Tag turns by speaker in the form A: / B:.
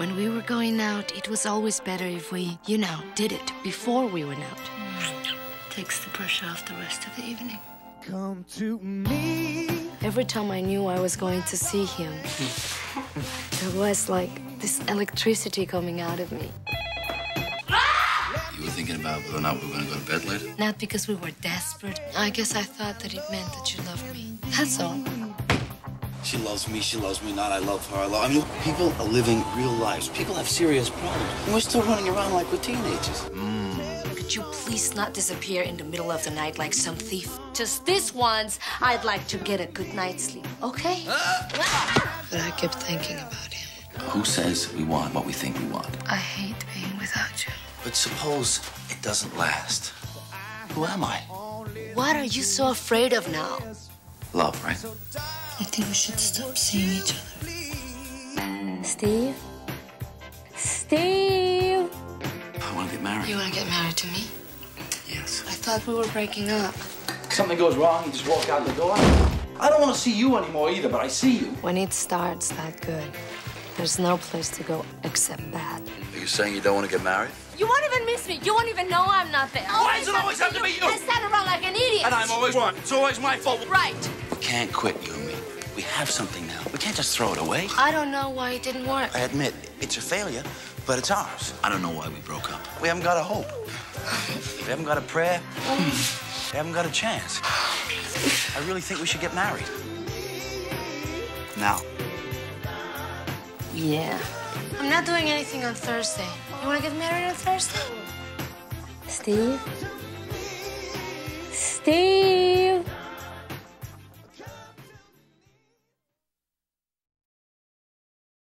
A: When we were going out, it was always better if we, you know, did it before we went out. Takes the pressure off the rest of the evening.
B: Come to me.
A: Every time I knew I was going to see him, there was like this electricity coming out of me.
C: You were thinking about whether or not we were going to go to bed later?
A: Not because we were desperate. I guess I thought that it meant that you loved me. That's all.
C: She loves me, she loves me not. I love her, I love. I mean, people are living real lives. People have serious problems. And we're still running around like we're teenagers. Mm.
A: Could you please not disappear in the middle of the night like some thief? Just this once, I'd like to get a good night's sleep, okay? But I kept thinking about him.
C: Who says we want what we think we want?
A: I hate being without you.
C: But suppose it doesn't last. Who am I?
A: What are you so afraid of now?
C: Love, right?
A: I think we should stop seeing each other. Steve? Steve!
C: I want to get married.
A: You want to get married to me?
C: Yes.
A: I thought we were breaking up.
D: Something goes wrong, you just walk out the door. I don't want to see you anymore either, but I see you.
A: When it starts that good, there's no place to go except bad.
C: Are you saying you don't want to get married?
A: You won't even miss me. You won't even know I'm not there.
D: Why does it always have to be you?
A: I stand around like an idiot.
D: And I'm always wrong. It's always my fault.
A: right.
C: We can't quit, you and me. We have something now. We can't just throw it away.
A: I don't know why it didn't work.
C: I admit, it's a failure, but it's ours. I don't know why we broke up. We haven't got a hope. We haven't got a prayer. We haven't got a chance. I really think we should get married. Now.
A: Yeah. I'm not doing anything on Thursday. You want to get married on Thursday? Steve?